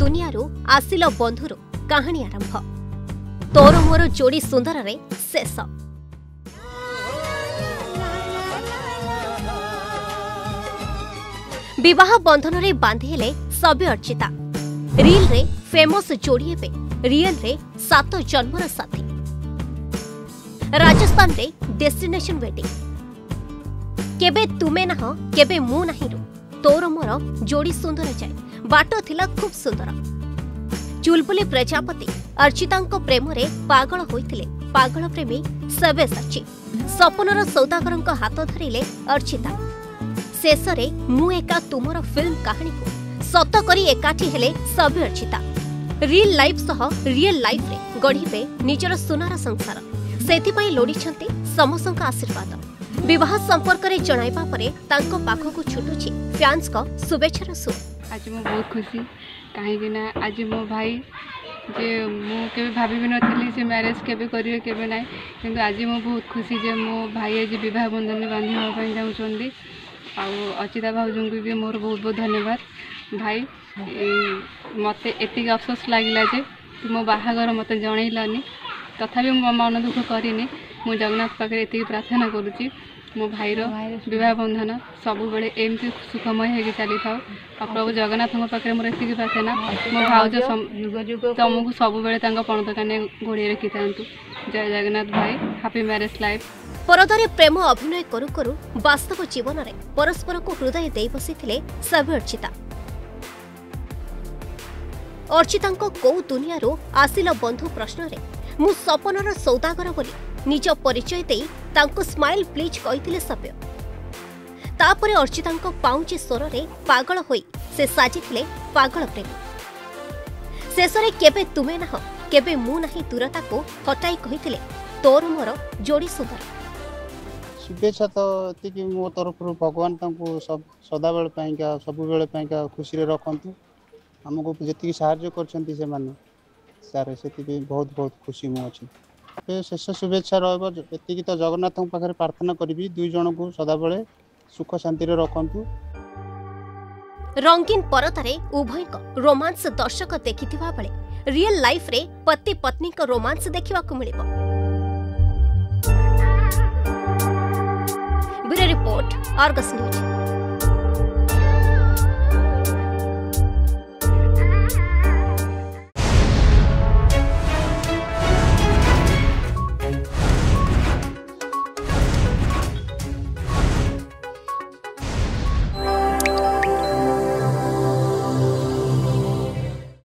ଦୁନିଆରୁ ଆସିଲ ବନ୍ଧୁରୁ କାହାଣୀ ଆରମ୍ଭ ତୋର ମୋର ଯୋଡ଼ି ସୁନ୍ଦରରେ ଶେଷ ବିବାହ ବନ୍ଧନରେ ବାନ୍ଧି ହେଲେ ସବ୍ୟ ଅର୍ଚ୍ଚିତା ରିଲ୍ରେ ଫେମସ୍ ଯୋଡ଼ି ହେବେ ରିଏଲ୍ରେ ସାତ ଜନ୍ମର ସାଥୀ ରାଜସ୍ଥାନରେ ଡେଷ୍ଟିନେସନ୍ ୱେଡିଂ କେବେ ତୁମେ ନାହ କେବେ ମୁଁ ନାହିଁରୁ ତୋର ମୋର ଯୋଡ଼ି ସୁନ୍ଦର ଯାଏ ବାଟ ଥିଲା ଖୁବ୍ ସୁନ୍ଦର ଚୁଲବୁଲି ପ୍ରଜାପତି ଅର୍ଚ୍ଚିତାଙ୍କ ପ୍ରେମରେ ପାଗଳ ହୋଇଥିଲେ ପାଗଳ ପ୍ରେମୀ ସେବେଶ ଅଛି ସପନର ସୌଦାଗରଙ୍କ ହାତ ଧରିଲେ ଅର୍ଚ୍ଚିତା ଶେଷରେ ମୁଁ ଏକା ତୁମର ଫିଲ୍ମ କାହାଣୀକୁ ସତ କରି ଏକାଠି ହେଲେ ସବେ ଅର୍ଚ୍ଚିତା ରିଲ୍ ଲାଇଫ୍ ସହ ରିଏଲ୍ ଲାଇଫ୍ରେ ଗଢ଼ିବେ ନିଜର ସୁନାର ସଂସାର ସେଥିପାଇଁ ଲୋଡ଼ିଛନ୍ତି ସମସ୍ତଙ୍କ ଆଶୀର୍ବାଦ ବିବାହ ସମ୍ପର୍କରେ ଜଣାଇବା ପରେ ତାଙ୍କ ପାଖକୁ ଛୁଟୁଛି ଫ୍ୟାନ୍ସଙ୍କ ଶୁଭେଚ୍ଛାର ସୁର ଆଜି ମୁଁ ବହୁତ ଖୁସି କାହିଁକିନା ଆଜି ମୋ ଭାଇ ଯେ ମୁଁ କେବେ ଭାବି ବି ନଥିଲି ସେ ମ୍ୟାରେଜ୍ କେବେ କରିବେ କେବେ ନାହିଁ କିନ୍ତୁ ଆଜି ମୁଁ ବହୁତ ଖୁସି ଯେ ମୋ ଭାଇ ଆଜି ବିବାହ ବନ୍ଧନରେ ବାନ୍ଧି ହେବା ପାଇଁ ଚାହୁଁଛନ୍ତି ଆଉ ଅଚିତା ଭାଉଜଙ୍କୁ ବି ମୋର ବହୁତ ବହୁତ ଧନ୍ୟବାଦ ଭାଇ ମୋତେ ଏତିକି ଅଫସୋସ ଲାଗିଲା ଯେ ତୁ ମୋ ବାହାଘର ମୋତେ ଜଣେଇଲନି ତଥାପି ମୁଁ ମନ ଦୁଃଖ କରିନି ମୁଁ ଜଗନ୍ନାଥ ପାଖରେ ଏତିକି ପ୍ରାର୍ଥନା କରୁଛି ମୋ ଭାଇର ବିବାହ ବନ୍ଧନ ସବୁବେଳେ ଏମିତି ସୁଖମୟ ହେଇକି ଚାଲିଥାଉ ଆଉ ପ୍ରଭୁ ଜଗନ୍ନାଥଙ୍କ ପାଖରେ ମୋର ଏତିକି ପ୍ରାର୍ଥନା ମୋ ଭାଉଜ ତୁମକୁ ସବୁବେଳେ ତାଙ୍କ ପଣ ଦୋକାନ ଘୋଡ଼ିଏ ରଖିଥାନ୍ତୁ ଜୟ ଜଗନ୍ନାଥ ଭାଇ ହାପି ମ୍ୟାରେଜ୍ ଲାଇଫ୍ ପରଦାରେ ପ୍ରେମ ଅଭିନୟ କରୁ କରୁ ବାସ୍ତବ ଜୀବନରେ ପରସ୍ପରକୁ ହୃଦୟ ଦେଇ ବସିଥିଲେ ସଭ୍ୟ ଅର୍ଚ୍ଚିତା ଅର୍ଚ୍ଚିତାଙ୍କ କୋଉ ଦୁନିଆରୁ ଆସିଲ ବନ୍ଧୁ ପ୍ରଶ୍ନରେ ମୁଁ ସପନର ସୌଦାଗର ବୋଲି ନିଜ ପରିଚୟ ଦେଇ ତାଙ୍କୁ ସ୍ମାଇଲ୍ ପ୍ଲିଜ୍ କହିଥିଲେ ସଭ୍ୟ ତାପରେ ଅର୍ଚ୍ଚିତାଙ୍କ ପାଉଁଜି ସ୍ୱରରେ ପାଗଳ ହୋଇ ସେ ସାଜିଥିଲେ ପାଗଳ ପ୍ରେମ ଶେଷରେ କେବେ ତୁମେ ନାହ କେବେ ମୁଁ ନାହିଁ ଦୂରତାକୁ ହଟାଇ କହିଥିଲେ ତୋର ମୋର ଯୋଡ଼ି ସୁନ୍ଦର শুভেচ্ছা তো এটিকি মো তরফর ভগবান তাঁকু সদাবেলে পাইকা সবুবেলে পাইকা খুশিরে রাখতু আমাকে ଯେତିକି ସାହାଯ୍ୟ କରିଛନ୍ତି ସେମାନେ ସାର୍ ସେଥିପାଇଁ ବହୁତ ବହୁତ ଖୁସି ମୁଁ ଅଛି ଶେଷ ଶୁଭେଚ୍ଛା ରହିବ ଏତିକି ତ ଜଗନ୍ନାଥଙ୍କ ପାଖରେ ପ୍ରାର୍ଥନା କରିବି ଦୁଇ ଜଣଙ୍କୁ ସଦାବେଳେ ସୁଖ ଶାନ୍ତିରେ ରଖନ୍ତୁ ରଙ୍ଗୀନ ପରଦାରେ ଉଭୟଙ୍କ ରୋମାନ୍ସ ଦର୍ଶକ ଦେଖିଥିବା ବେଳେ ରିଏଲ ଲାଇଫରେ ପତି ପତ୍ନୀଙ୍କ ରୋମାନ୍ସ ଦେଖିବାକୁ ମିଳିବ ବ୍ୟୁରୋ ରିପୋର୍ଟ ଅର୍ଗସ ନ୍ୟୁଜ୍